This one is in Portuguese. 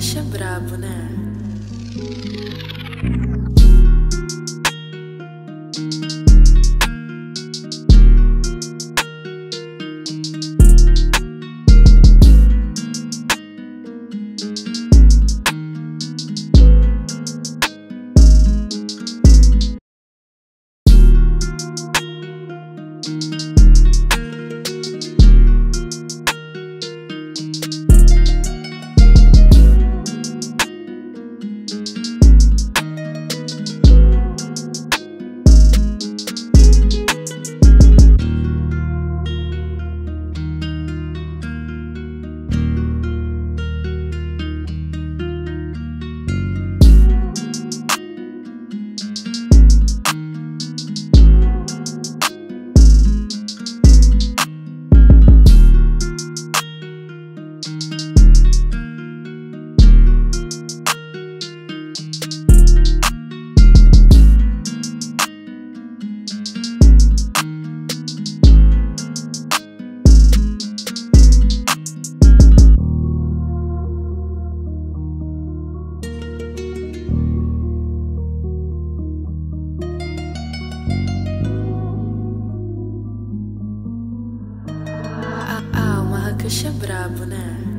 bicho é brabo, né? bicho é brabo, né?